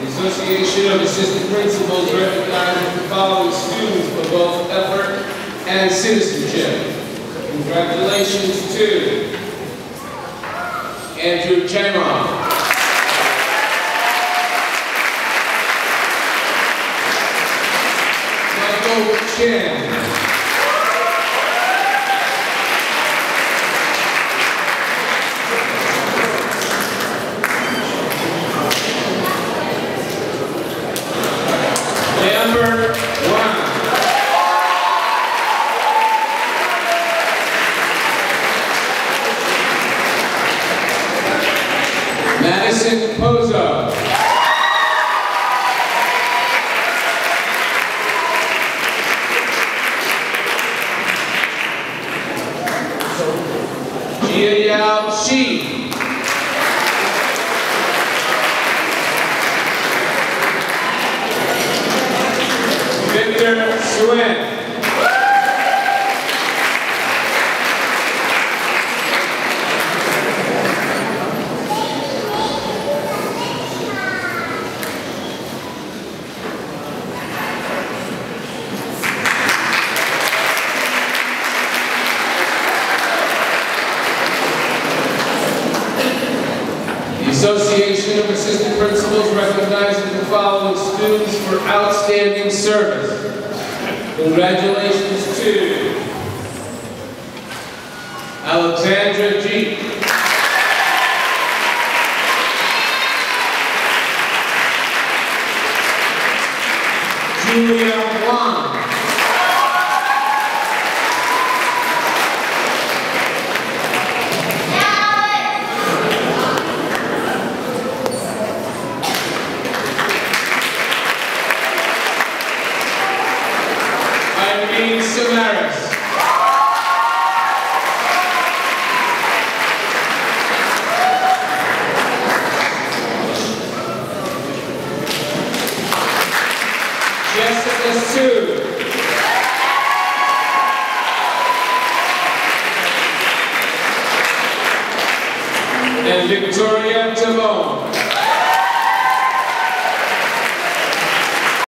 The Association of Assistant Principals recognizes the following students for both effort and citizenship. Congratulations to Andrew Chamron. Michael Chin. Amber Brown. Madison Pozo. Jia Yao Shi. Suen. The Association of Assistant Principals recognizes following students for outstanding service. Congratulations to Alexandra G. Julia Wang. Irene. Jessica Sue. And Victoria Tabone.